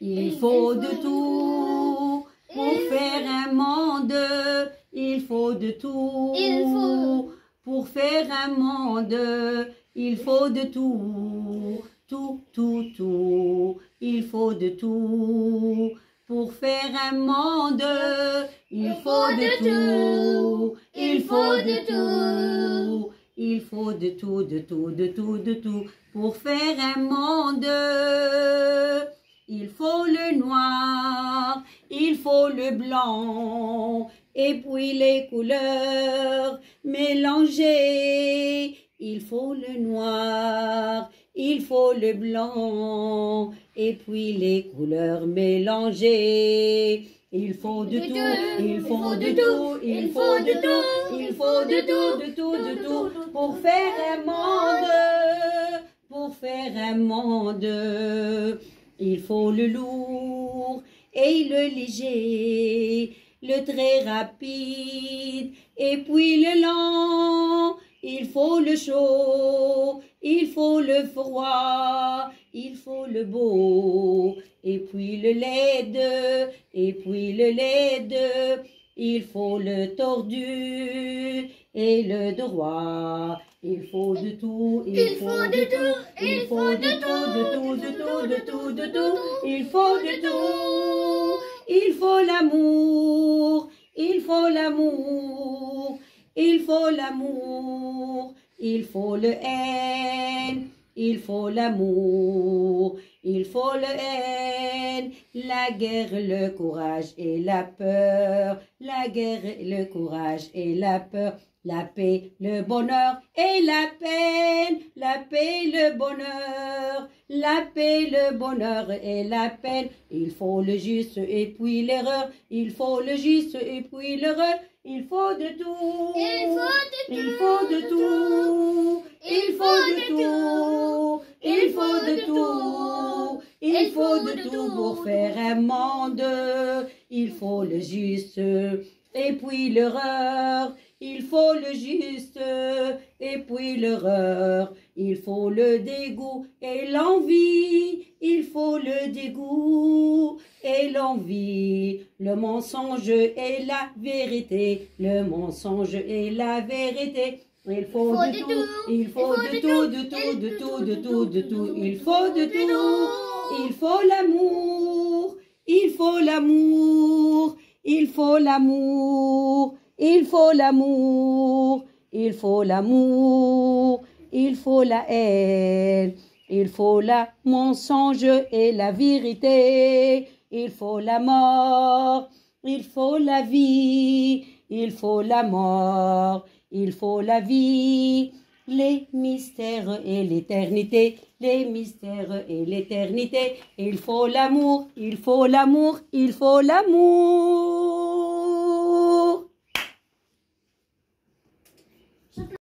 Il faut de tout pour faire un monde. Il faut de tout pour faire un monde. Il faut de tout, tout, tout, tout. Il faut de tout pour faire un monde. Il faut de tout. Il faut de tout. Il faut de tout, de tout, de tout, de tout pour faire un monde. Il faut le noir, il faut le blanc, et puis les couleurs mélangées. Il faut le noir, il faut le blanc, et puis les couleurs mélangées. Il faut de tout, il faut de tout, il faut de tout, il faut de tout, de tout, de tout, pour faire un monde, pour faire un monde. Il faut le lourd et le léger, le très rapide et puis le lent. Il faut le chaud, il faut le froid, il faut le beau et puis le laide et puis le laide. Il faut le tordu et le droit. Il faut de tout, il, Il faut de tout, il faut de tout, de tout, de tout, de tout, de tout. Il faut de tout. Il faut l'amour, il faut l'amour, il faut l'amour, il faut le haine, il faut l'amour, il faut le haine, la guerre, le courage et la peur, la guerre, le courage et la peur. La paix, le bonheur et la peine, la paix, le bonheur, la paix, le bonheur et la peine. Il faut le juste et puis l'erreur, il faut le juste et puis l'erreur, il faut de tout. Il faut de Il faut de tout. Il faut de tout. Il faut de tout. Il faut de tout pour faire un monde. Il faut le juste et puis l'erreur. Il faut le juste et puis l'erreur. Il faut le dégoût et l'envie. Il faut le dégoût et l'envie. Le mensonge et la vérité. Le mensonge et la vérité. Il faut, faut de de tout, tout. il faut de tout, de tout, de tout, de tout, de tout. Il faut de tout, il faut l'amour, il faut l'amour, il faut l'amour, il faut l'amour, il faut l'amour, il faut la haine, il faut la mensonge et la vérité, il faut la mort, il faut la vie, il faut la mort, il faut la vie, les mystères et l'éternité, les mystères et l'éternité. Il faut l'amour, il faut l'amour, il faut l'amour.